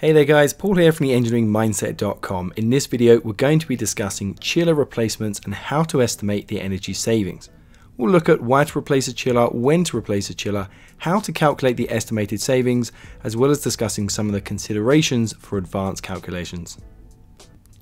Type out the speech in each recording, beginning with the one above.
Hey there guys, Paul here from the engineeringmindset.com. In this video, we're going to be discussing chiller replacements and how to estimate the energy savings. We'll look at why to replace a chiller, when to replace a chiller, how to calculate the estimated savings, as well as discussing some of the considerations for advanced calculations.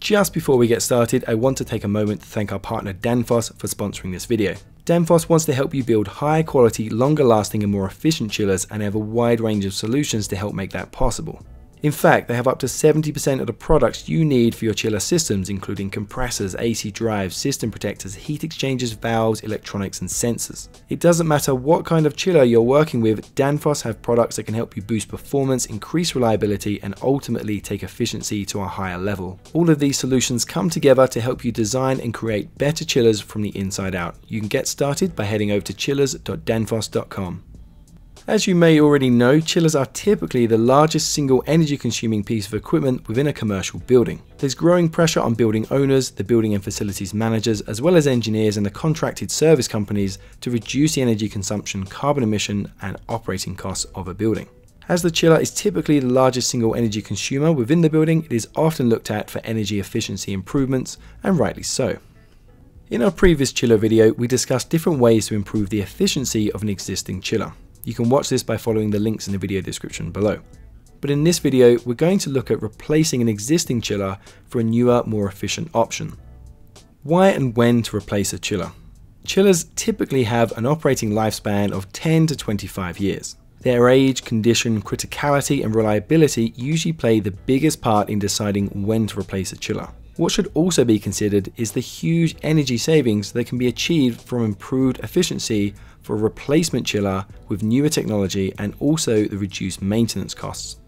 Just before we get started, I want to take a moment to thank our partner Danfoss for sponsoring this video. Danfoss wants to help you build higher quality, longer lasting and more efficient chillers and have a wide range of solutions to help make that possible. In fact, they have up to 70% of the products you need for your chiller systems, including compressors, AC drives, system protectors, heat exchangers, valves, electronics, and sensors. It doesn't matter what kind of chiller you're working with, Danfoss have products that can help you boost performance, increase reliability, and ultimately take efficiency to a higher level. All of these solutions come together to help you design and create better chillers from the inside out. You can get started by heading over to chillers.danfoss.com. As you may already know, chillers are typically the largest single energy consuming piece of equipment within a commercial building. There's growing pressure on building owners, the building and facilities managers, as well as engineers and the contracted service companies to reduce the energy consumption, carbon emission, and operating costs of a building. As the chiller is typically the largest single energy consumer within the building, it is often looked at for energy efficiency improvements, and rightly so. In our previous chiller video, we discussed different ways to improve the efficiency of an existing chiller. You can watch this by following the links in the video description below. But in this video, we're going to look at replacing an existing chiller for a newer, more efficient option. Why and when to replace a chiller? Chillers typically have an operating lifespan of 10 to 25 years. Their age, condition, criticality, and reliability usually play the biggest part in deciding when to replace a chiller. What should also be considered is the huge energy savings that can be achieved from improved efficiency for a replacement chiller with newer technology and also the reduced maintenance costs.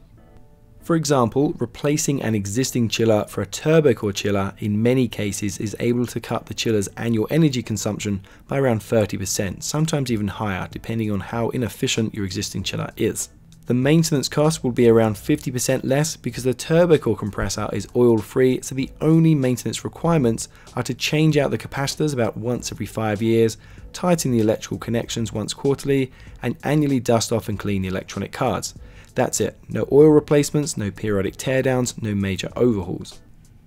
For example, replacing an existing chiller for a Turbocor chiller in many cases is able to cut the chiller's annual energy consumption by around 30%, sometimes even higher, depending on how inefficient your existing chiller is. The maintenance cost will be around 50% less because the Turbocor compressor is oil free, so the only maintenance requirements are to change out the capacitors about once every 5 years, tighten the electrical connections once quarterly, and annually dust off and clean the electronic cards. That's it, no oil replacements, no periodic teardowns, no major overhauls.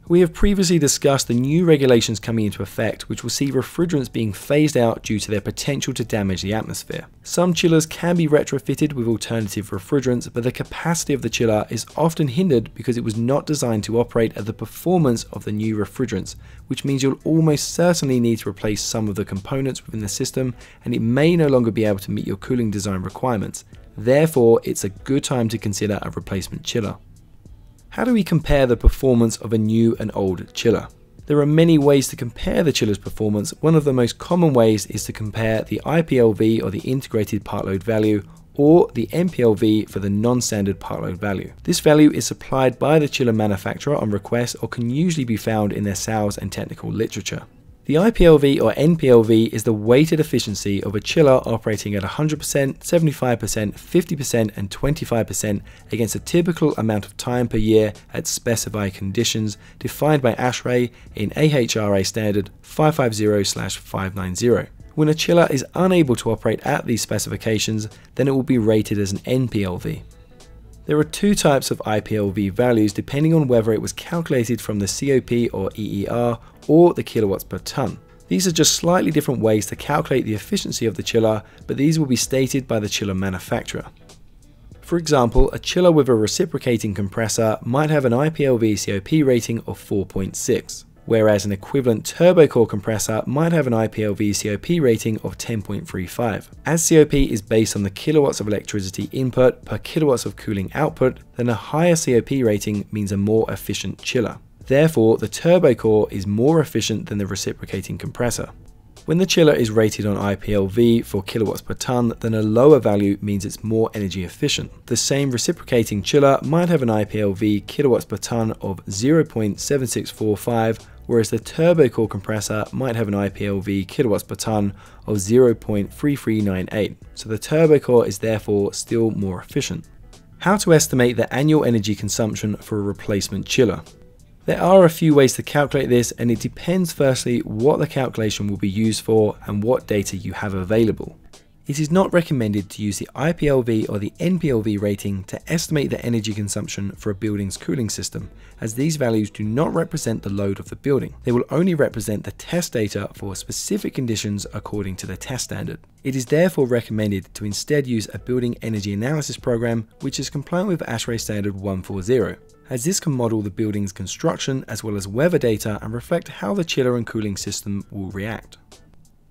We have previously discussed the new regulations coming into effect, which will see refrigerants being phased out due to their potential to damage the atmosphere. Some chillers can be retrofitted with alternative refrigerants, but the capacity of the chiller is often hindered because it was not designed to operate at the performance of the new refrigerants, which means you'll almost certainly need to replace some of the components within the system, and it may no longer be able to meet your cooling design requirements. Therefore, it's a good time to consider a replacement chiller. How do we compare the performance of a new and old chiller? There are many ways to compare the chiller's performance. One of the most common ways is to compare the IPLV or the integrated part load value or the NPLV for the non-standard part load value. This value is supplied by the chiller manufacturer on request or can usually be found in their sales and technical literature. The IPLV or NPLV is the weighted efficiency of a chiller operating at 100%, 75%, 50%, and 25% against a typical amount of time per year at specified conditions defined by ASHRAE in AHRI standard 550-590. When a chiller is unable to operate at these specifications, then it will be rated as an NPLV. There are two types of IPLV values depending on whether it was calculated from the COP or EER or the kilowatts per ton. These are just slightly different ways to calculate the efficiency of the chiller, but these will be stated by the chiller manufacturer. For example, a chiller with a reciprocating compressor might have an IPLV COP rating of 4.6 whereas an equivalent Turbocor compressor might have an IPLV COP rating of 10.35. As COP is based on the kilowatts of electricity input per kilowatts of cooling output, then a higher COP rating means a more efficient chiller. Therefore, the Turbocor is more efficient than the reciprocating compressor. When the chiller is rated on IPLV for kilowatts per ton, then a lower value means it's more energy efficient. The same reciprocating chiller might have an IPLV kilowatts per ton of 0.7645 whereas the Turbocor compressor might have an IPLV kilowatts per ton of 0.3398, so the Turbocor is therefore still more efficient. How to estimate the annual energy consumption for a replacement chiller. There are a few ways to calculate this and it depends firstly what the calculation will be used for and what data you have available. It is not recommended to use the IPLV or the NPLV rating to estimate the energy consumption for a building's cooling system, as these values do not represent the load of the building. They will only represent the test data for specific conditions according to the test standard. It is therefore recommended to instead use a building energy analysis program which is compliant with ASHRAE standard 140 as this can model the building's construction as well as weather data and reflect how the chiller and cooling system will react.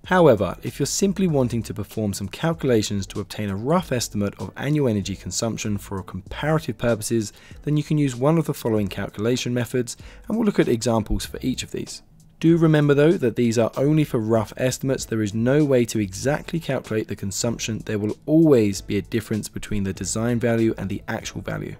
However, if you're simply wanting to perform some calculations to obtain a rough estimate of annual energy consumption for comparative purposes, then you can use one of the following calculation methods and we'll look at examples for each of these. Do remember though that these are only for rough estimates, there is no way to exactly calculate the consumption, there will always be a difference between the design value and the actual value.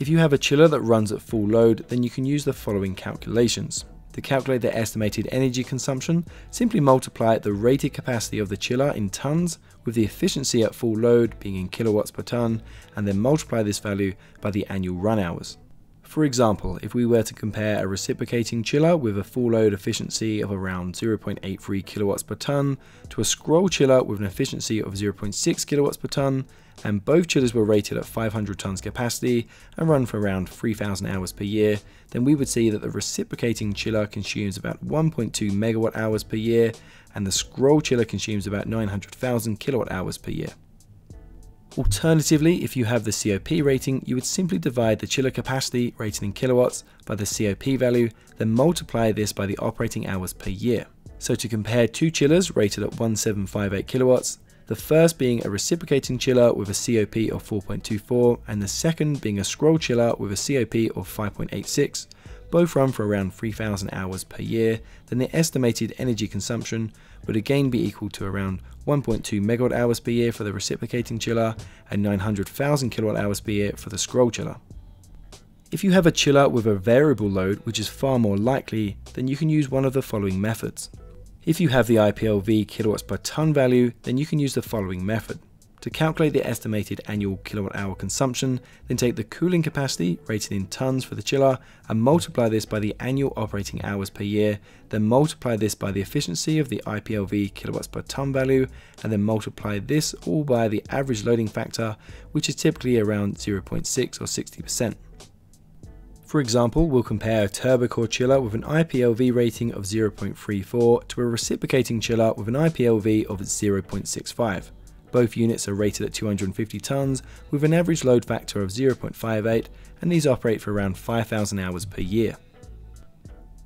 If you have a chiller that runs at full load, then you can use the following calculations. To calculate the estimated energy consumption, simply multiply the rated capacity of the chiller in tons with the efficiency at full load being in kilowatts per ton, and then multiply this value by the annual run hours. For example, if we were to compare a reciprocating chiller with a full load efficiency of around 0.83 kilowatts per ton to a scroll chiller with an efficiency of 0.6 kilowatts per ton, and both chillers were rated at 500 tons capacity and run for around 3000 hours per year, then we would see that the reciprocating chiller consumes about 1.2 megawatt hours per year and the scroll chiller consumes about 900,000 kilowatt hours per year. Alternatively, if you have the COP rating, you would simply divide the chiller capacity rated in kilowatts by the COP value, then multiply this by the operating hours per year. So to compare two chillers rated at 1758 kilowatts, the first being a reciprocating chiller with a COP of 4.24 and the second being a scroll chiller with a COP of 5.86, both run for around 3000 hours per year, then the estimated energy consumption would again be equal to around 1.2 megawatt hours per year for the reciprocating chiller and 900,000 kilowatt hours per year for the scroll chiller. If you have a chiller with a variable load, which is far more likely, then you can use one of the following methods. If you have the IPLV kilowatts per ton value, then you can use the following method. To calculate the estimated annual kilowatt hour consumption, then take the cooling capacity rated in tons for the chiller and multiply this by the annual operating hours per year, then multiply this by the efficiency of the IPLV kilowatts per ton value, and then multiply this all by the average loading factor, which is typically around 0.6 or 60%. For example, we'll compare a Turbocor chiller with an IPLV rating of 0.34 to a reciprocating chiller with an IPLV of 0.65. Both units are rated at 250 tons with an average load factor of 0.58 and these operate for around 5,000 hours per year.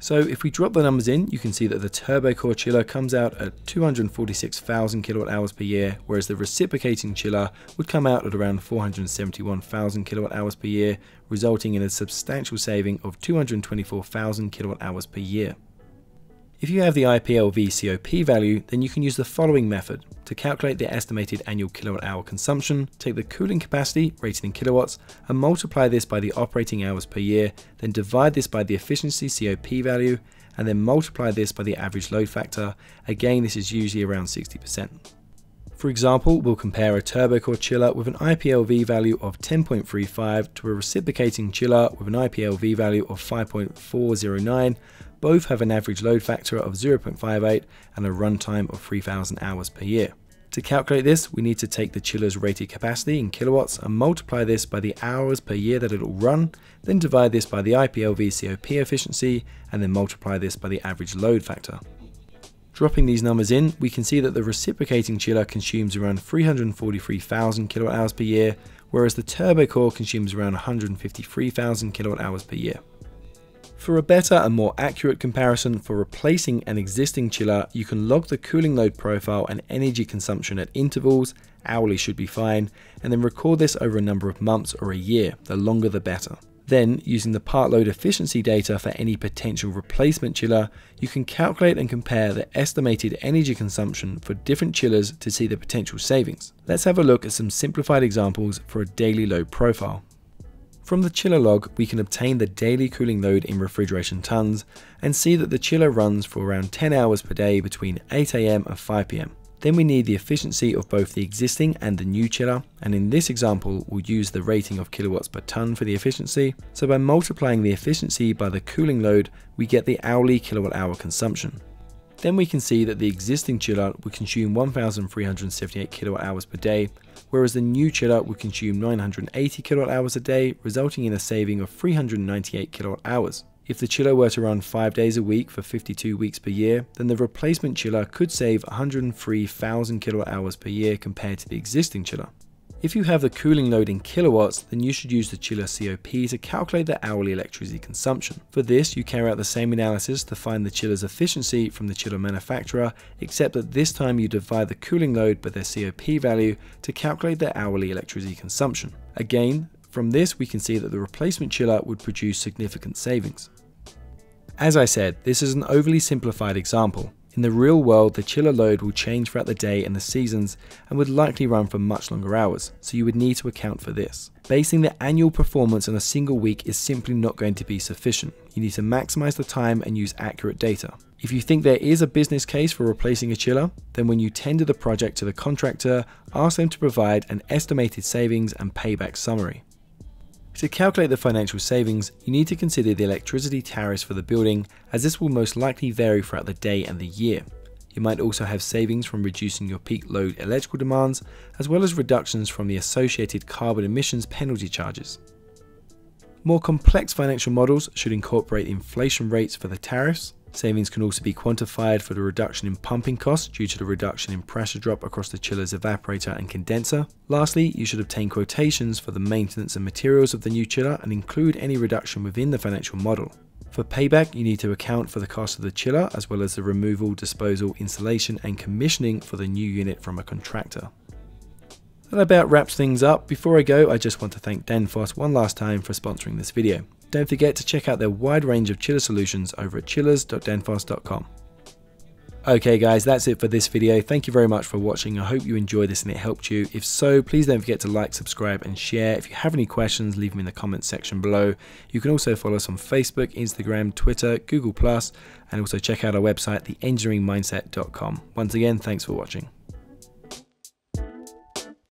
So if we drop the numbers in, you can see that the Turbocor chiller comes out at 246,000 kilowatt hours per year, whereas the reciprocating chiller would come out at around 471,000 kilowatt hours per year, resulting in a substantial saving of 224,000 kilowatt hours per year. If you have the IPLV COP value, then you can use the following method. To calculate the estimated annual kilowatt hour consumption, take the cooling capacity, rated in kilowatts, and multiply this by the operating hours per year, then divide this by the efficiency COP value, and then multiply this by the average load factor. Again, this is usually around 60%. For example, we'll compare a Turbocor chiller with an IPLV value of 10.35 to a reciprocating chiller with an IPLV value of 5.409 both have an average load factor of 0.58 and a runtime of 3000 hours per year. To calculate this, we need to take the chiller's rated capacity in kilowatts and multiply this by the hours per year that it'll run, then divide this by the IPLV COP efficiency, and then multiply this by the average load factor. Dropping these numbers in, we can see that the reciprocating chiller consumes around 343,000 kilowatt hours per year, whereas the Turbocor consumes around 153,000 kilowatt hours per year. For a better and more accurate comparison for replacing an existing chiller, you can log the cooling load profile and energy consumption at intervals, hourly should be fine, and then record this over a number of months or a year, the longer the better. Then, using the part load efficiency data for any potential replacement chiller, you can calculate and compare the estimated energy consumption for different chillers to see the potential savings. Let's have a look at some simplified examples for a daily load profile. From the chiller log, we can obtain the daily cooling load in refrigeration tons and see that the chiller runs for around 10 hours per day between 8am and 5pm. Then we need the efficiency of both the existing and the new chiller, and in this example, we'll use the rating of kilowatts per ton for the efficiency. So by multiplying the efficiency by the cooling load, we get the hourly kilowatt hour consumption. Then we can see that the existing chiller would consume 1,378 kilowatt hours per day, whereas the new chiller would consume 980 kilowatt hours a day, resulting in a saving of 398 kilowatt hours. If the chiller were to run 5 days a week for 52 weeks per year, then the replacement chiller could save 103,000 kilowatt hours per year compared to the existing chiller. If you have the cooling load in kilowatts, then you should use the chiller COP to calculate the hourly electricity consumption. For this, you carry out the same analysis to find the chiller's efficiency from the chiller manufacturer, except that this time you divide the cooling load by their COP value to calculate their hourly electricity consumption. Again, from this we can see that the replacement chiller would produce significant savings. As I said, this is an overly simplified example. In the real world, the chiller load will change throughout the day and the seasons and would likely run for much longer hours, so you would need to account for this. Basing the annual performance on a single week is simply not going to be sufficient. You need to maximize the time and use accurate data. If you think there is a business case for replacing a chiller, then when you tender the project to the contractor, ask them to provide an estimated savings and payback summary. To calculate the financial savings, you need to consider the electricity tariffs for the building as this will most likely vary throughout the day and the year. You might also have savings from reducing your peak load electrical demands, as well as reductions from the associated carbon emissions penalty charges. More complex financial models should incorporate inflation rates for the tariffs, Savings can also be quantified for the reduction in pumping costs due to the reduction in pressure drop across the chiller's evaporator and condenser. Lastly, you should obtain quotations for the maintenance and materials of the new chiller and include any reduction within the financial model. For payback, you need to account for the cost of the chiller as well as the removal, disposal, installation and commissioning for the new unit from a contractor. That about wraps things up. Before I go, I just want to thank Danfoss one last time for sponsoring this video. Don't forget to check out their wide range of chiller solutions over at chillers.danfoss.com. Okay guys, that's it for this video. Thank you very much for watching. I hope you enjoyed this and it helped you. If so, please don't forget to like, subscribe and share. If you have any questions, leave them in the comments section below. You can also follow us on Facebook, Instagram, Twitter, Google+, and also check out our website, theengineeringmindset.com. Once again, thanks for watching.